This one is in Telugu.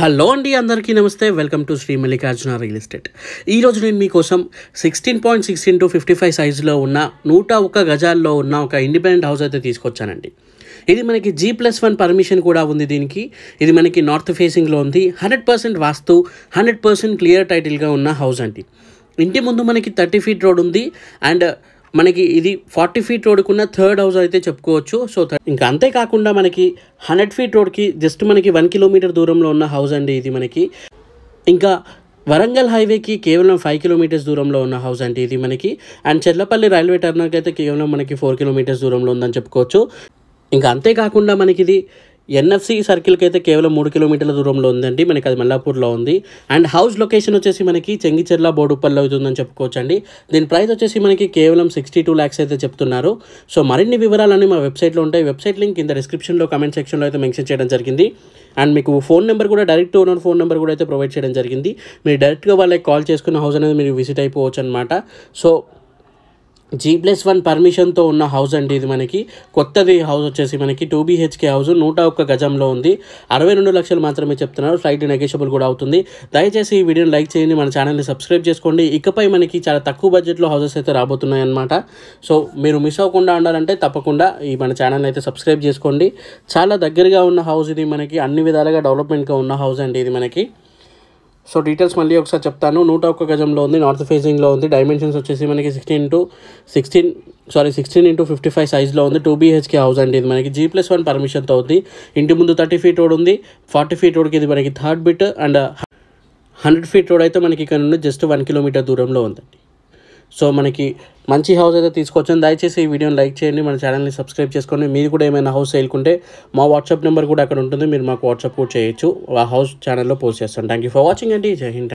హలో అండి అందరికీ నమస్తే. Welcome to Sri Mallikarjuna real estate. ఈరోజు నేను మీకోసం sixteen point sixteen to fifty five సైజులో ఉన్న నూట ఒక్క గజాల్లో ఉన్న ఒక ఇండిపెండెంట్ హౌస్ అయితే తీసుకొచ్చానండి. ఇది మనకి జీ ప్లస్ వన్ పర్మిషన్ కూడా ఉంది దీనికి. ఇది మనకి నార్త్ ఫేసింగ్లో ఉంది. Hundred percent vastu hundred percent clear టైటిల్గా ఉన్న హౌస్ అండి. ఇంటి ముందు మనకి థర్టీ ఫీట్ రోడ్ ఉంది. అండ్ మనకి ఇది ఫార్టీ ఫీట్ రోడ్కున్న థర్డ్ హౌస్ అయితే చెప్పుకోవచ్చు. సో ఇంకా అంతేకాకుండా మనకి హండ్రెడ్ ఫీట్ రోడ్కి జస్ట్ మనకి వన్ కిలోమీటర్ దూరంలో ఉన్న హౌస్ అండి ఇది మనకి. ఇంకా వరంగల్ హైవేకి కేవలం ఫైవ్ కిలోమీటర్స్ దూరంలో ఉన్న హౌస్ అంటే ఇది మనకి. అండ్ చెర్లపల్లి రైల్వే టర్నర్కి అయితే కేవలం మనకి ఫోర్ కిలోమీటర్స్ దూరంలో ఉందని చెప్పుకోవచ్చు. ఇంకా అంతేకాకుండా మనకి ఇది ఎన్ఎఫ్సి సర్కిల్కి అయితే కేవలం మూడు కిలోమీటర్ల దూరంలో ఉందండి. మనకి అది మల్లాపూర్లో ఉంది. అండ్ హౌస్ లొకేషన్ వచ్చేసి మనకి చెంగిచెర్ల బోడుపల్లి అవుతుందని చెప్పుకోవచ్చు అండి దీని ప్రైస్ వచ్చేసి మనకి కేవలం సిక్స్టీ టూ ల్యాక్స్ అయితే చెప్తున్నారు. సో మరిన్ని వివరాలన్నీ మా వెబ్సైట్లో ఉంటాయి. వెబ్సైట్ లింక్ కింద డిస్క్రిప్షన్లో కమెంట్ సెక్షన్లో అయితే మెన్షన్ చేయడం జరిగింది. అండ్ మీకు ఫోన్ నెంబర్ కూడా డైరెక్ట్ ఓనర్ ఫోన్ నెంబర్ కూడా అయితే ప్రొవైడ్ చేయడం జరిగింది. మీరు డైరెక్ట్గా వాళ్ళకి కాల్ చేసుకున్న హౌస్ అనేది మీరు విజిట్ అయిపోవచ్చు అనమాట సో జీ ప్లస్ వన్ పర్మిషన్తో ఉన్న హౌస్ అండి ఇది మనకి. కొత్తది హౌస్ వచ్చేసి మనకి టూ బీహెచ్కే హౌస్ నూట ఒక్క గజంలో ఉంది. అరవై రెండు లక్షలు మాత్రమే చెప్తున్నారు. ఫ్లైట్ నెగోషియబుల్ కూడా అవుతుంది. దయచేసి ఈ వీడియోని లైక్ చేయండి మన ఛానల్ని సబ్స్క్రైబ్ చేసుకోండి. ఇకపై మనకి చాలా తక్కువ బడ్జెట్లో హౌసెస్ అయితే రాబోతున్నాయి అనమాట సో మీరు మిస్ అవ్వకుండా ఉండాలంటే తప్పకుండా ఈ మన ఛానల్ అయితే సబ్స్క్రైబ్ చేసుకోండి. చాలా దగ్గరగా ఉన్న హౌస్ ఇది మనకి. అన్ని విధాలుగా డెవలప్మెంట్గా ఉన్న హౌస్ అండి ఇది మనకి. సో డీటెయిల్స్ మళ్ళీ ఒకసారి చెప్తాను. నూట ఒక్క గజంలో ఉంది నార్త్ ఫేసింగ్లో ఉంది. డైమెన్షన్స్ వచ్చేసి మనకి sixteen into sixteen sorry sixteen into fifty five సైజ్లో ఉంది టూ బీహెచ్కే హౌస్ అండి ఇది మనకి. జీ ప్లస్ వన్ పర్మిషన్తో ఉంది. ఇంటి ముందు థర్టీ ఫీట్ రోడ్ ఉంది. ఫార్టీ ఫీట్ రోడ్కి ఇది మనకి third bit and hundred feet road అయితే మనకి ఇక్కడ నుండి జస్ట్ వన్ కిలోమీటర్ దూరంలో ఉందండి. సో మనకి మంచి హౌస్ అయితే తీసుకొచ్చాను. దయచేసి ఈ వీడియోని లైక్ చేయండి మన ఛానల్ని సబ్స్క్రైబ్ చేసుకోండి. మీరు కూడా ఏమైనా హౌస్ సేల్కుంటే మా వాట్సాప్ నెంబర్ కూడా అక్కడ ఉంటుంది. మీరు మాకు వాట్సాప్ కూడా చేయొచ్చు. ఆ హౌస్ ఛానల్లో పోస్ట్ చేస్తాను. థ్యాంక్ యూ ఫర్ వాచింగ్ అండి జై హింద్